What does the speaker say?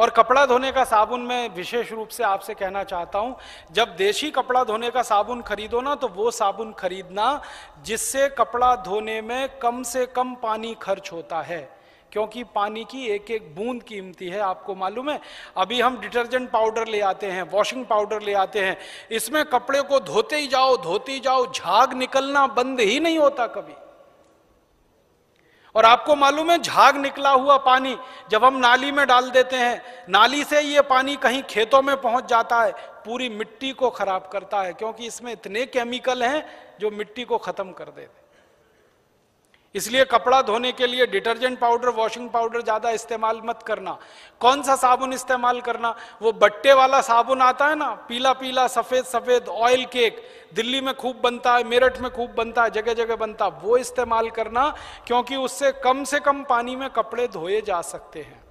और कपड़ा धोने का साबुन मैं विशेष रूप से आपसे कहना चाहता हूँ, जब देशी कपड़ा धोने का साबुन खरीदो ना तो वो साबुन खरीदना जिससे कपड़ा धोने में कम से कम पानी खर्च होता है। क्योंकि पानी की एक एक बूंद कीमती है, आपको मालूम है। अभी हम डिटर्जेंट पाउडर ले आते हैं, वॉशिंग पाउडर ले आते हैं। इसमें कपड़े को धोते ही जाओ, धोते ही जाओ, झाग निकलना बंद ही नहीं होता कभी। और आपको मालूम है, झाग निकला हुआ पानी जब हम नाली में डाल देते हैं, नाली से ये पानी कहीं खेतों में पहुँच जाता है, पूरी मिट्टी को खराब करता है, क्योंकि इसमें इतने केमिकल हैं जो मिट्टी को खत्म कर देते इसलिए कपड़ा धोने के लिए डिटर्जेंट पाउडर वॉशिंग पाउडर ज़्यादा इस्तेमाल मत करना। कौन सा साबुन इस्तेमाल करना? वो बट्टे वाला साबुन आता है ना, पीला पीला, सफ़ेद सफ़ेद ऑयल केक दिल्ली में खूब बनता है, मेरठ में खूब बनता है, जगह जगह बनता है, वो इस्तेमाल करना, क्योंकि उससे कम से कम पानी में कपड़े धोए जा सकते हैं।